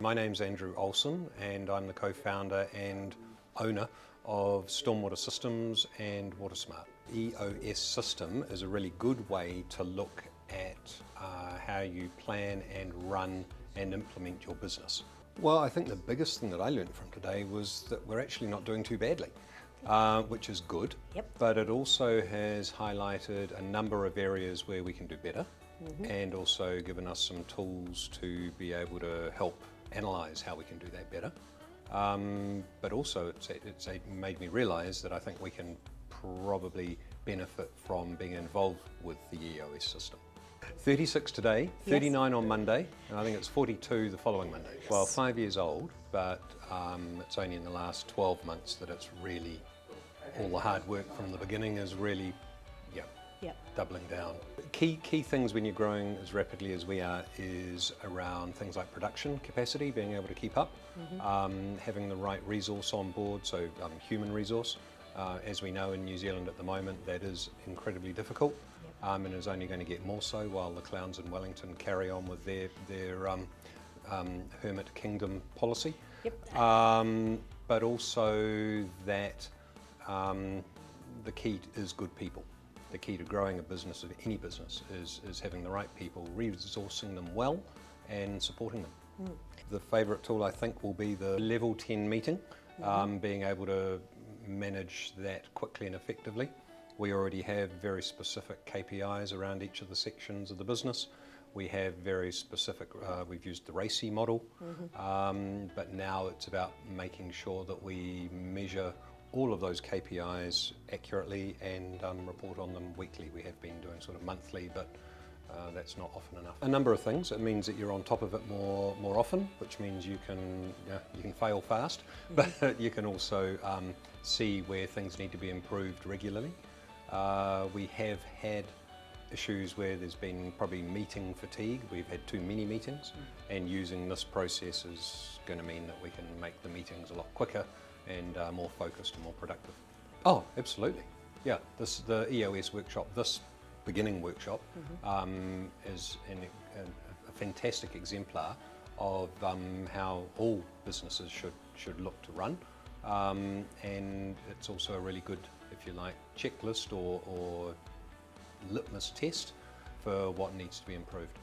My name's Andrew Olsen and I'm the co-founder and owner of Stormwater Systems and WaterSmart. EOS system is a really good way to look at uh, how you plan and run and implement your business. Well, I think the biggest thing that I learned from today was that we're actually not doing too badly, uh, which is good. Yep. But it also has highlighted a number of areas where we can do better mm -hmm. and also given us some tools to be able to help analyse how we can do that better. Um, but also it's, it's made me realise that I think we can probably benefit from being involved with the EOS system. 36 today, 39 yes. on Monday, and I think it's 42 the following Monday. Yes. Well, five years old, but um, it's only in the last 12 months that it's really, all the hard work from the beginning is really, yeah, yep. doubling down. Key, key things when you're growing as rapidly as we are is around things like production capacity, being able to keep up, mm -hmm. um, having the right resource on board, so um, human resource. Uh, as we know in New Zealand at the moment, that is incredibly difficult um, and is only going to get more so while the clowns in Wellington carry on with their, their um, um, Hermit Kingdom policy. Yep. Um, but also that um, the key is good people. The key to growing a business, of any business, is, is having the right people, resourcing them well and supporting them. Mm. The favourite tool I think will be the level 10 meeting, mm -hmm. being able to manage that quickly and effectively. We already have very specific KPIs around each of the sections of the business. We have very specific, uh, we've used the RACI model, mm -hmm. um, but now it's about making sure that we measure all of those KPIs accurately and um, report on them weekly. We have been doing sort of monthly, but uh, that's not often enough. A number of things. It means that you're on top of it more more often, which means you can you, can fail fast, mm -hmm. but you can also um, see where things need to be improved regularly. Uh, we have had issues where there's been probably meeting fatigue. We've had too many meetings mm. and using this process is going to mean that we can make the meetings a lot quicker and uh, more focused and more productive. Oh, absolutely. Yeah, this the EOS workshop, this beginning workshop mm -hmm. um, is an, a, a, fantastic exemplar of um, how all businesses should, should look to run. Um, and it's also a really good if you like, checklist or, or litmus test for what needs to be improved.